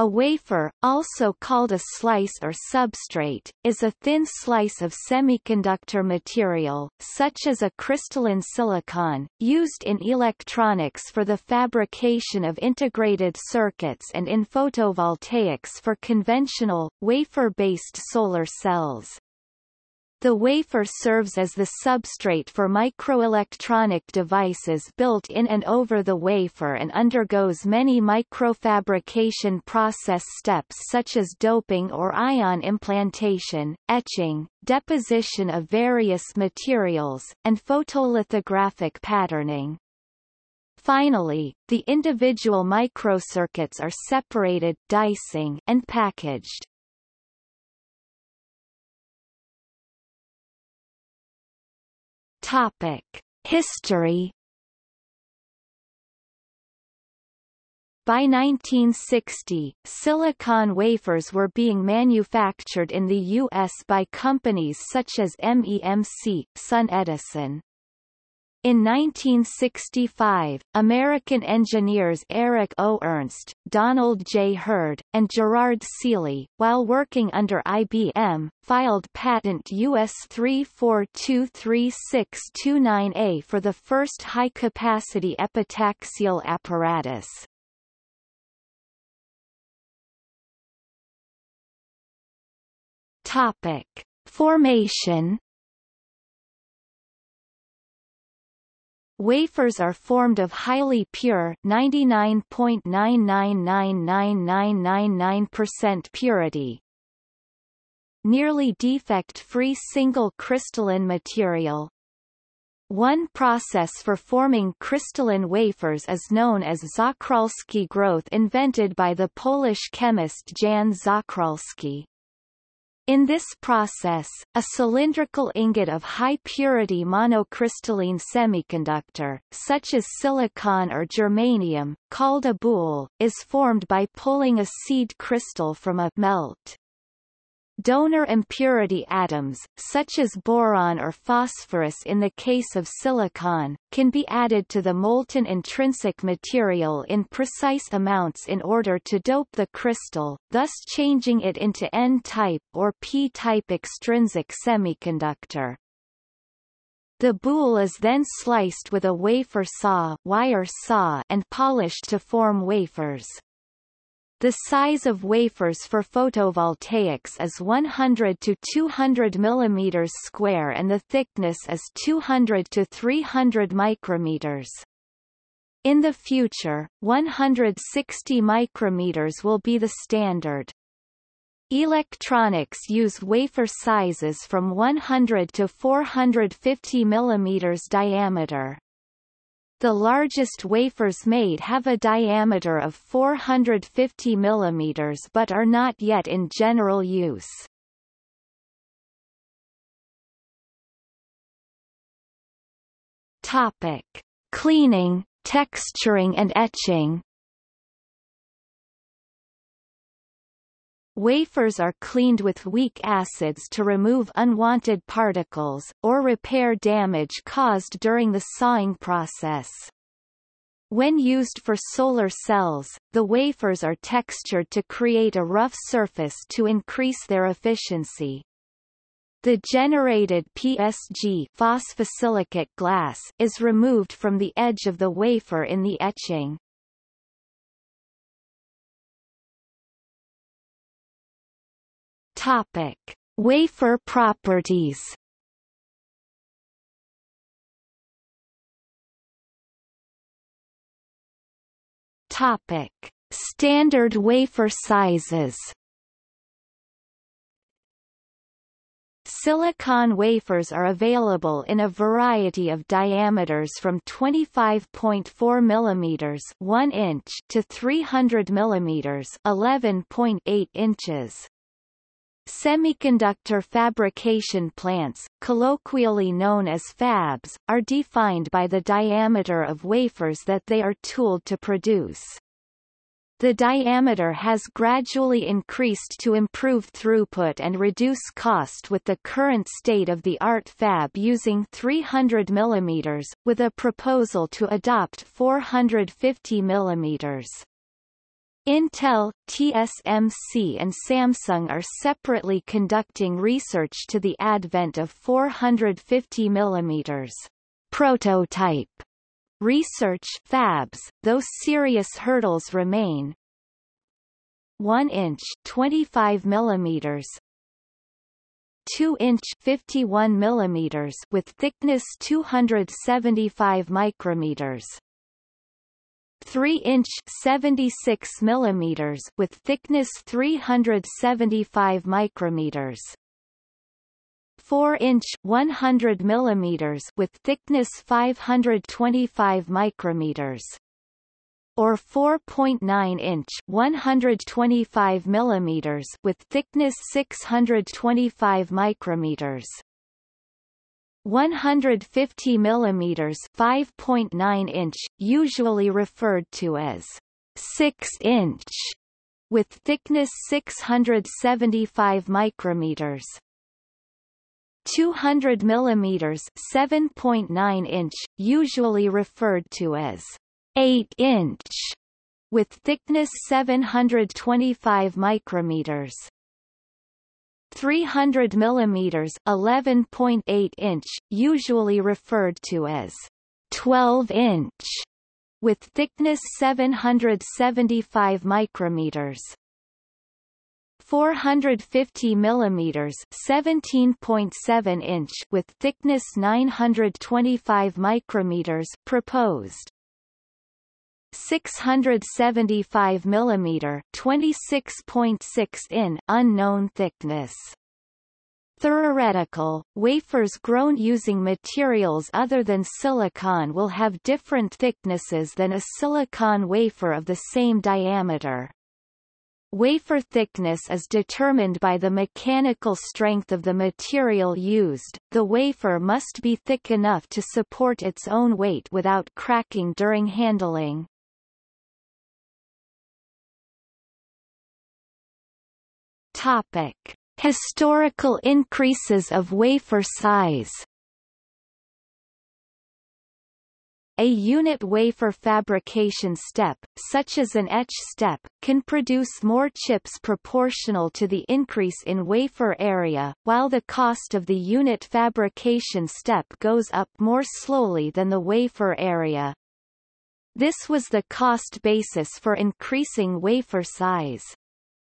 A wafer, also called a slice or substrate, is a thin slice of semiconductor material, such as a crystalline silicon, used in electronics for the fabrication of integrated circuits and in photovoltaics for conventional, wafer-based solar cells. The wafer serves as the substrate for microelectronic devices built in and over the wafer and undergoes many microfabrication process steps such as doping or ion implantation, etching, deposition of various materials, and photolithographic patterning. Finally, the individual microcircuits are separated dicing and packaged. Topic: History. By 1960, silicon wafers were being manufactured in the U.S. by companies such as MEMC, SunEdison. In 1965, American engineers Eric O. Ernst, Donald J. Hurd, and Gerard Seeley, while working under IBM, filed patent US 3423629A for the first high-capacity epitaxial apparatus. Topic. Formation Wafers are formed of highly pure 99.999999% purity, nearly defect-free single crystalline material. One process for forming crystalline wafers is known as Czochralski growth invented by the Polish chemist Jan Czochralski. In this process, a cylindrical ingot of high-purity monocrystalline semiconductor, such as silicon or germanium, called a boule, is formed by pulling a seed crystal from a melt. Donor impurity atoms, such as boron or phosphorus in the case of silicon, can be added to the molten intrinsic material in precise amounts in order to dope the crystal, thus changing it into N-type or P-type extrinsic semiconductor. The boule is then sliced with a wafer saw, wire saw and polished to form wafers. The size of wafers for photovoltaics is 100 to 200 mm square and the thickness is 200 to 300 micrometers. In the future, 160 micrometers will be the standard. Electronics use wafer sizes from 100 to 450 mm diameter. The largest wafers made have a diameter of 450 mm but are not yet in general use. Topic. Cleaning, texturing and etching Wafers are cleaned with weak acids to remove unwanted particles, or repair damage caused during the sawing process. When used for solar cells, the wafers are textured to create a rough surface to increase their efficiency. The generated PSG phosphosilicate glass is removed from the edge of the wafer in the etching. Topic: Wafer properties. Topic: Standard wafer sizes. Silicon wafers are available in a variety of diameters from 25.4 mm 1 inch to 300 mm 11.8 inches. Semiconductor fabrication plants, colloquially known as fabs, are defined by the diameter of wafers that they are tooled to produce. The diameter has gradually increased to improve throughput and reduce cost with the current state-of-the-art fab using 300 mm, with a proposal to adopt 450 mm. Intel, TSMC and Samsung are separately conducting research to the advent of 450 mm prototype research fabs, though serious hurdles remain. 1 inch 25 mm 2 inch 51 mm with thickness 275 micrometers 3-inch 76 mm with thickness 375 micrometers. 4-inch 100 mm with thickness 525 micrometers or 4.9-inch 125 mm with thickness 625 micrometers. 150 mm 5.9 inch, usually referred to as 6 inch, with thickness 675 micrometers. 200 mm 7.9 inch, usually referred to as 8 inch, with thickness 725 micrometers. 300 mm 11.8 inch, usually referred to as 12 inch, with thickness 775 micrometers. 450 mm 17.7 inch with thickness 925 micrometers proposed 675 mm 26.6 in unknown thickness. Theoretical, wafers grown using materials other than silicon will have different thicknesses than a silicon wafer of the same diameter. Wafer thickness is determined by the mechanical strength of the material used. The wafer must be thick enough to support its own weight without cracking during handling. Topic: Historical increases of wafer size. A unit wafer fabrication step, such as an etch step, can produce more chips proportional to the increase in wafer area, while the cost of the unit fabrication step goes up more slowly than the wafer area. This was the cost basis for increasing wafer size.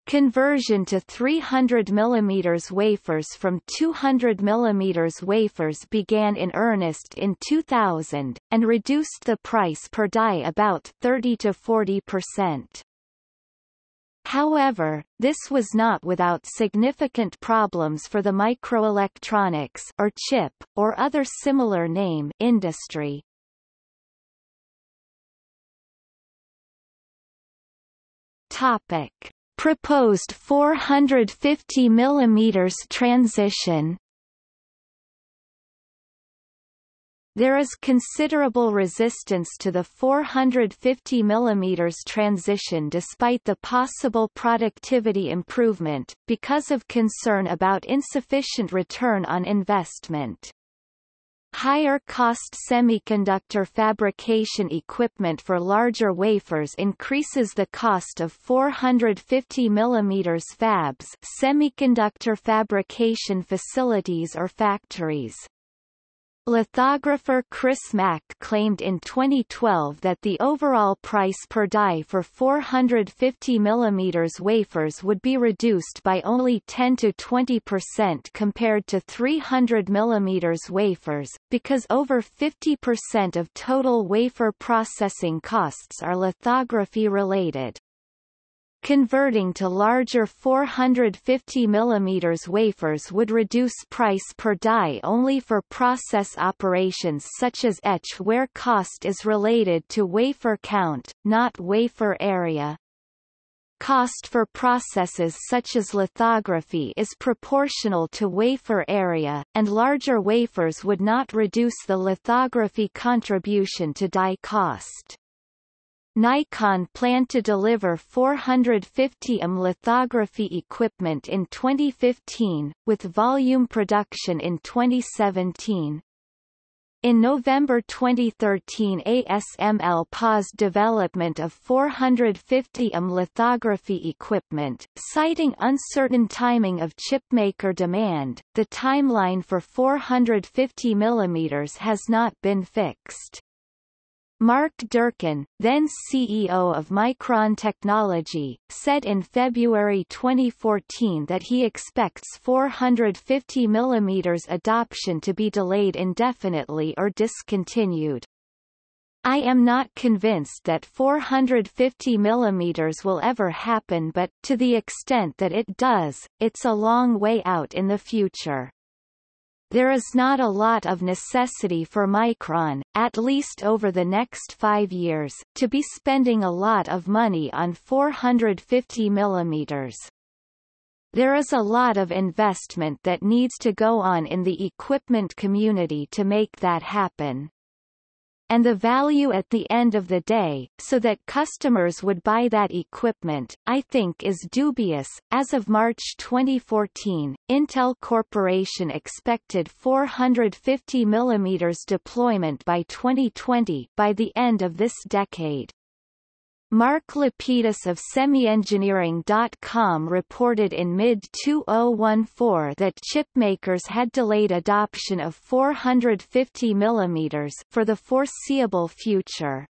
Conversion to 300 mm wafers from 200 mm wafers began in earnest in 2000, and reduced the price per die about 30 to 40 percent. However, this was not without significant problems for the microelectronics or chip, or other similar name industry. Topic proposed 450 mm transition. There is considerable resistance to the 450 mm transition despite the possible productivity improvement, because of concern about insufficient return on investment. Higher-cost semiconductor fabrication equipment for larger wafers increases the cost of 450 mm fabs semiconductor fabrication facilities or factories. Lithographer Chris Mack claimed in 2012 that the overall price per die for 450 mm wafers would be reduced by only 10 to 20% compared to 300 mm wafers, because over 50% of total wafer processing costs are lithography related. Converting to larger 450 mm wafers would reduce price per die only for process operations such as etch where cost is related to wafer count, not wafer area. Cost for processes such as lithography is proportional to wafer area, and larger wafers would not reduce the lithography contribution to die cost. Nikon planned to deliver 450 mm lithography equipment in 2015, with volume production in 2017. In November 2013 ASML paused development of 450 mm lithography equipment, citing uncertain timing of chipmaker demand. The timeline for 450 mm has not been fixed. Mark Durcan, then CEO of Micron Technology, said in February 2014 that he expects 450 mm adoption to be delayed indefinitely or discontinued. I am not convinced that 450 mm will ever happen but, to the extent that it does, it's a long way out in the future. There is not a lot of necessity for Micron, at least over the next five years, to be spending a lot of money on 450 mm. There is a lot of investment that needs to go on in the equipment community to make that happen and the value at the end of the day, so that customers would buy that equipment, I think is dubious. As of March 2014, Intel Corporation expected 450 mm deployment by 2020 by the end of this decade. Mark LaPedus of SemiEngineering.com reported in mid-2014 that chipmakers had delayed adoption of 450 mm for the foreseeable future.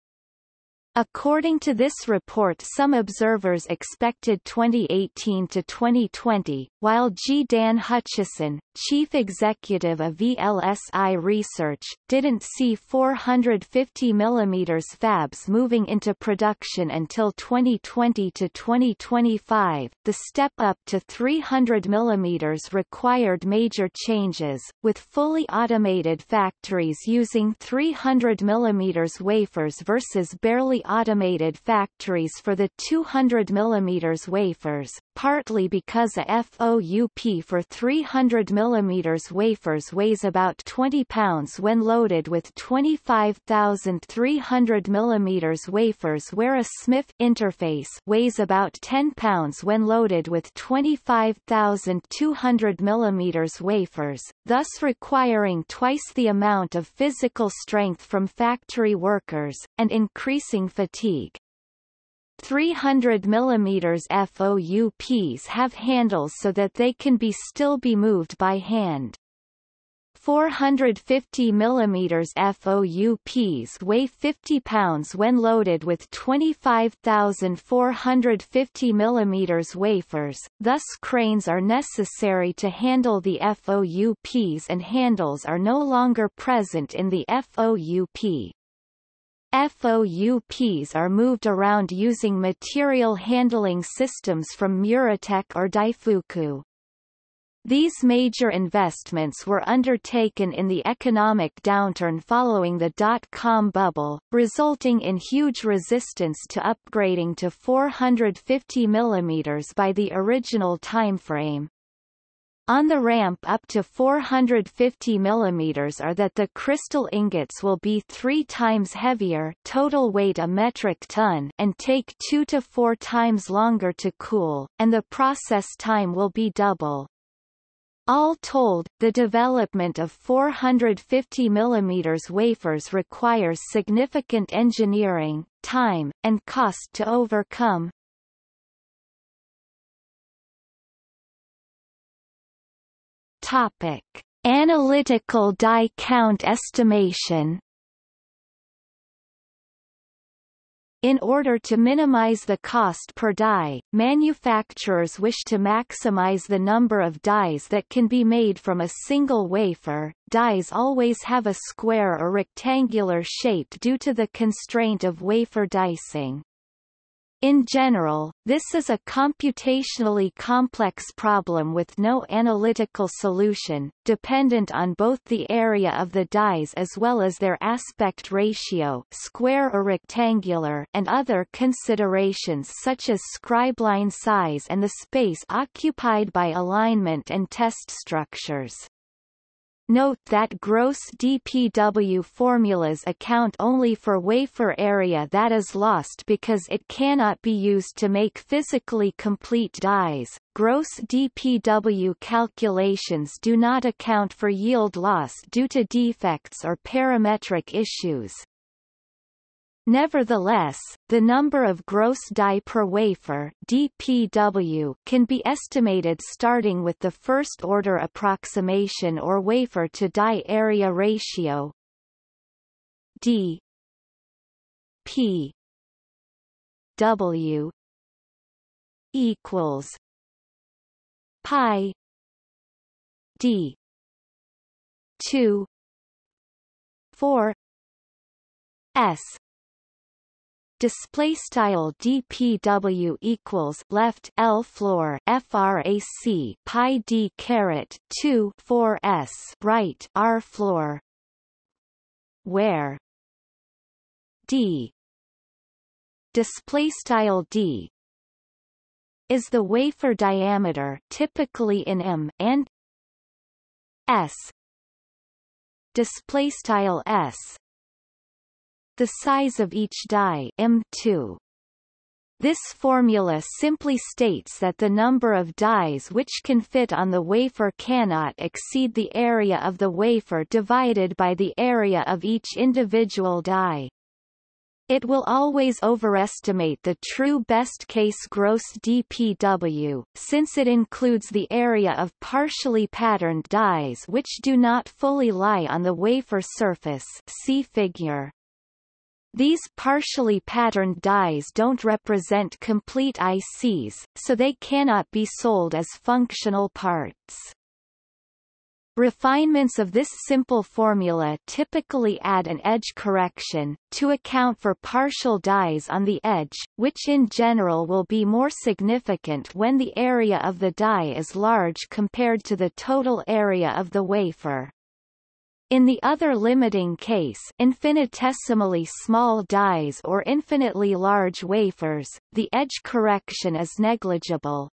According to this report some observers expected 2018 to 2020, while G. Dan Hutcheson, chief executive of VLSI Research, didn't see 450 mm fabs moving into production until 2020 to 2025. The step up to 300 mm required major changes, with fully automated factories using 300 mm wafers versus barely automated factories for the 200 mm wafers, partly because a FOUP for 300 mm wafers weighs about 20 pounds when loaded with 25,300 mm wafers where a SMIF interface weighs about 10 pounds when loaded with 25,200 mm wafers, thus requiring twice the amount of physical strength from factory workers, and increasing fatigue. 300 mm FOUPs have handles so that they can be still be moved by hand. 450 mm FOUPs weigh 50 pounds when loaded with 25,450 mm wafers, thus cranes are necessary to handle the FOUPs and handles are no longer present in the FOUP. FOUPs are moved around using material handling systems from Muratec or Daifuku. These major investments were undertaken in the economic downturn following the dot-com bubble, resulting in huge resistance to upgrading to 450 mm by the original timeframe. On the ramp up to 450 mm are that the crystal ingots will be three times heavier total weight a metric ton and take two to four times longer to cool, and the process time will be double. All told, the development of 450 mm wafers requires significant engineering, time, and cost to overcome, Topic: Analytical die count estimation. In order to minimize the cost per die, manufacturers wish to maximize the number of dies that can be made from a single wafer. Dies always have a square or rectangular shape due to the constraint of wafer dicing. In general, this is a computationally complex problem with no analytical solution, dependent on both the area of the dies as well as their aspect ratio square or rectangular and other considerations such as scribeline size and the space occupied by alignment and test structures. Note that gross DPW formulas account only for wafer area that is lost because it cannot be used to make physically complete dies. Gross DPW calculations do not account for yield loss due to defects or parametric issues. Nevertheless, the number of gross die per wafer DPW can be estimated starting with the first-order approximation or wafer-to-die area ratio D P W equals pi D two four S display style dpw equals left l floor frac pi d caret 2 4 s right r floor where d display style d is the wafer diameter typically in m and s display style s the size of each die M2. This formula simply states that the number of dies which can fit on the wafer cannot exceed the area of the wafer divided by the area of each individual die. It will always overestimate the true best-case gross DPW, since it includes the area of partially patterned dies which do not fully lie on the wafer surface see figure. These partially patterned dies don't represent complete ICs, so they cannot be sold as functional parts. Refinements of this simple formula typically add an edge correction, to account for partial dies on the edge, which in general will be more significant when the area of the die is large compared to the total area of the wafer. In the other limiting case infinitesimally small dies or infinitely large wafers, the edge correction is negligible.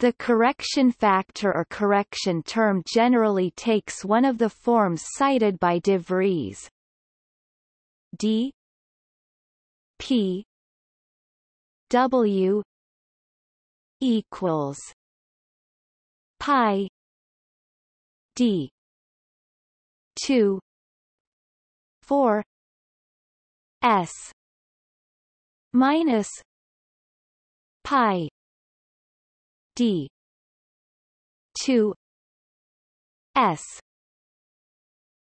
The correction factor or correction term generally takes one of the forms cited by de Vries. D P W equals pi D two four S minus pi D two S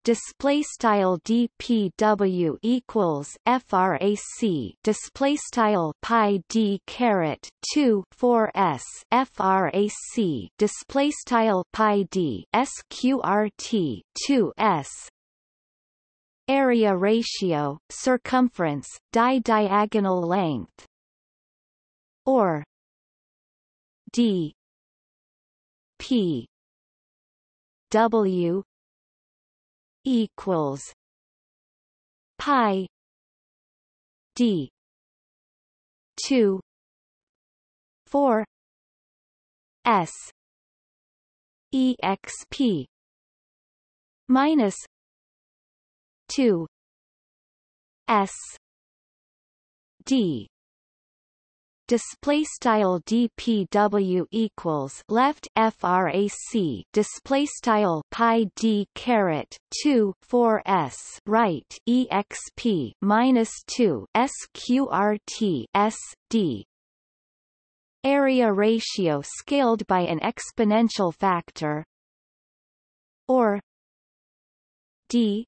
display style dpw equals frac display style pi d caret 2 4 s frac display style pi d sqrt 2 s. Area ratio circumference die diagonal length. Or d p w equals pi d 2 4 s exp minus 2 s d display style dpw equals left frac display style pi d caret 2 4 s right exp minus 2 sqrt s d. Area ratio scaled by an exponential factor. Or d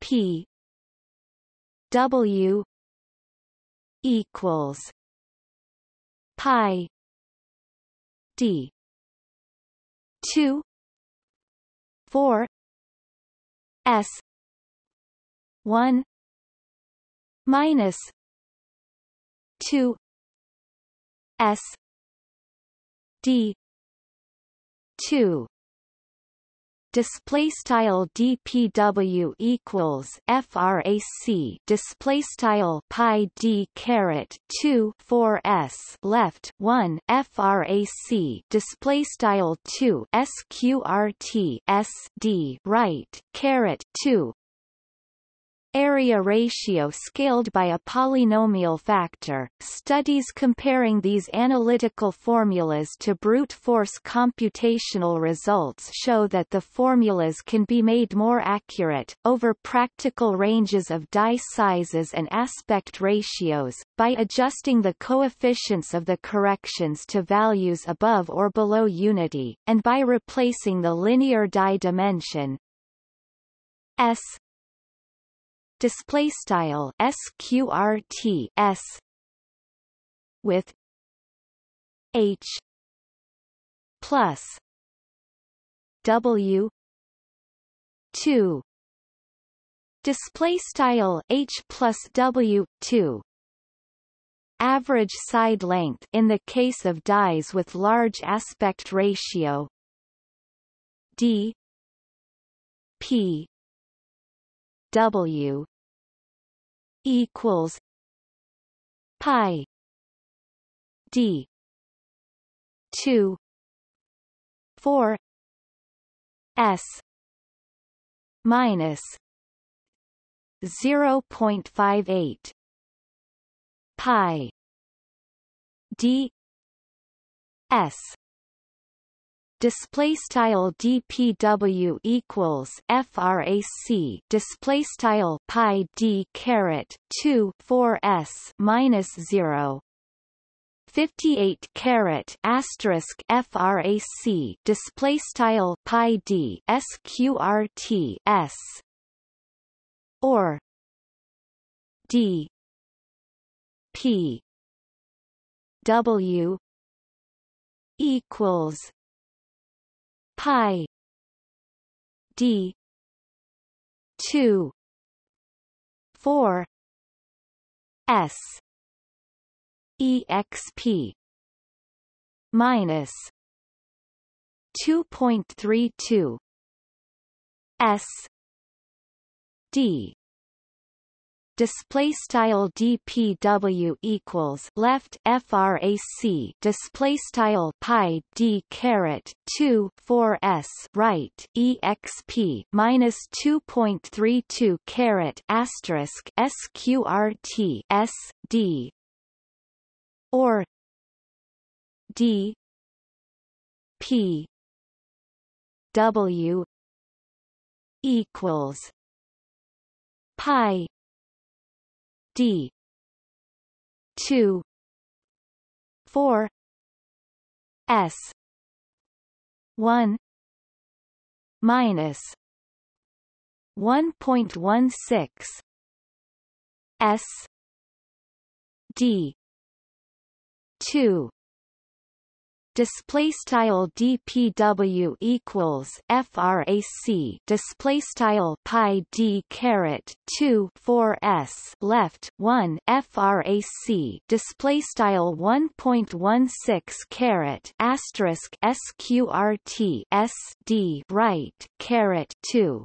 p w equals pi d 2 4 s 1 minus 2 s d 2 display style dpw equals frac display style pi d caret 2 4 s left 1 frac display style 2 sqrt s d right caret 2 area ratio scaled by a polynomial factor. Studies comparing these analytical formulas to brute force computational results show that the formulas can be made more accurate, over practical ranges of die sizes and aspect ratios, by adjusting the coefficients of the corrections to values above or below unity, and by replacing the linear die dimension s display style sqrt s with h plus w 2 display style h plus w 2 average side length in the case of dies with large aspect ratio d p W equals pi D two four S minus zero point five eight pi D S display style dpw equals frac display style pi d caret 2 4 s minus 0 58 caret asterisk frac display style pi d sqrt s. Or d p w equals pi d 2 4 s exp minus 2.32 s d display style dpw equals left frac display style pi d caret 2 4 s right exp minus 2.32 caret asterisk sqrt s d. Or d p w equals pi D. two. four. S. one. minus one point one six S D two display style dpw equals frac display style pi d caret 2 4 s left 1 frac display style 1.16 caret asterisk sqrt s d right caret 2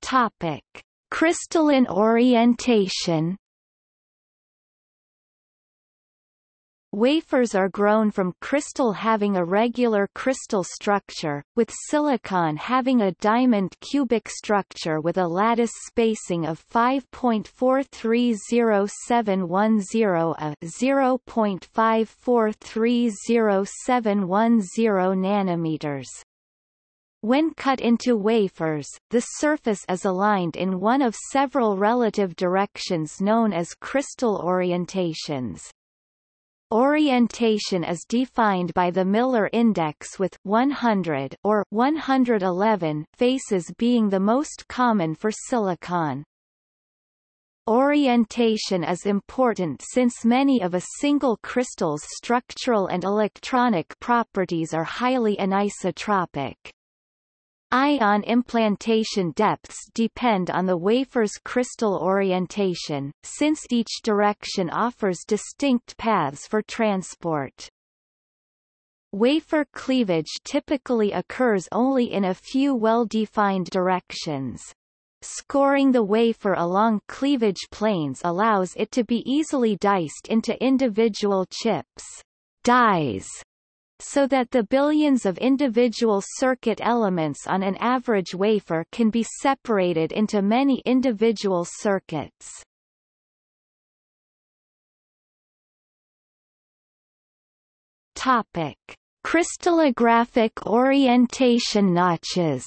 topic crystalline orientation Wafers are grown from crystal having a regular crystal structure, with silicon having a diamond cubic structure with a lattice spacing of 5.430710 a 0.54300710 nanometers. When cut into wafers, the surface is aligned in one of several relative directions known as crystal orientations. Orientation is defined by the Miller index with 100 or 111 faces being the most common for silicon. Orientation is important since many of a single crystal's structural and electronic properties are highly anisotropic. Ion implantation depths depend on the wafer's crystal orientation, since each direction offers distinct paths for transport. Wafer cleavage typically occurs only in a few well-defined directions. Scoring the wafer along cleavage planes allows it to be easily diced into individual chips dies, so that the billions of individual circuit elements on an average wafer can be separated into many individual circuits. Topic: Crystallographic orientation notches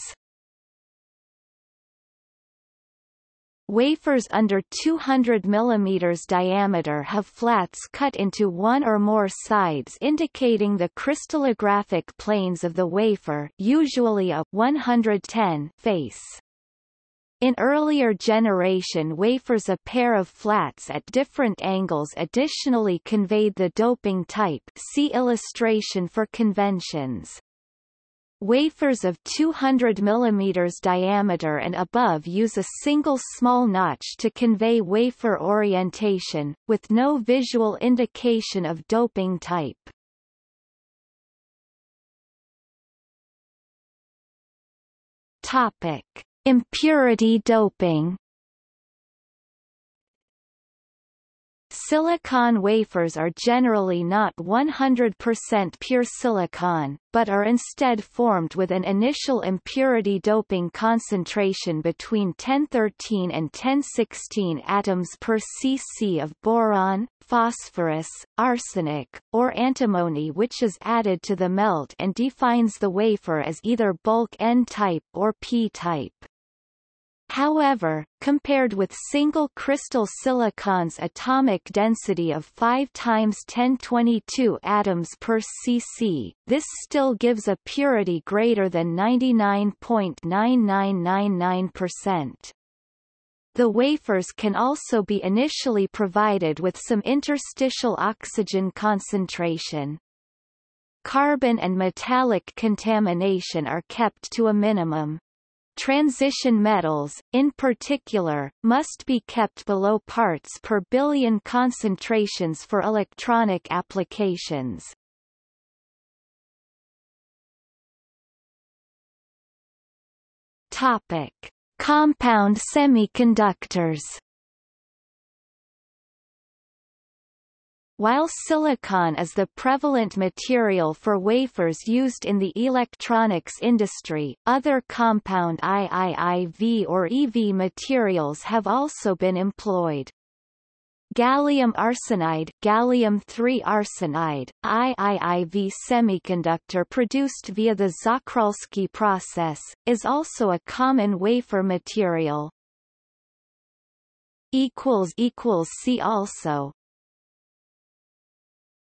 Wafers under 200 mm diameter have flats cut into one or more sides indicating the crystallographic planes of the wafer usually a 110 face. In earlier generation wafers a pair of flats at different angles additionally conveyed the doping type see illustration for conventions. Wafers of 200 mm diameter and above use a single small notch to convey wafer orientation, with no visual indication of doping type. Topic. Impurity doping Silicon wafers are generally not 100% pure silicon, but are instead formed with an initial impurity doping concentration between 1013 and 1016 atoms per cc of boron, phosphorus, arsenic, or antimony which is added to the melt and defines the wafer as either bulk N-type or P-type. However, compared with single crystal silicon's atomic density of 5 times 1022 atoms per cc, this still gives a purity greater than 99.9999%. The wafers can also be initially provided with some interstitial oxygen concentration. Carbon and metallic contamination are kept to a minimum. Transition metals, in particular, must be kept below parts per billion concentrations for electronic applications. Topic: Compound semiconductors While silicon is the prevalent material for wafers used in the electronics industry, other compound IIIV or EV materials have also been employed. Gallium arsenide gallium-3 arsenide, IIIV semiconductor produced via the Czochralski process, is also a common wafer material. See also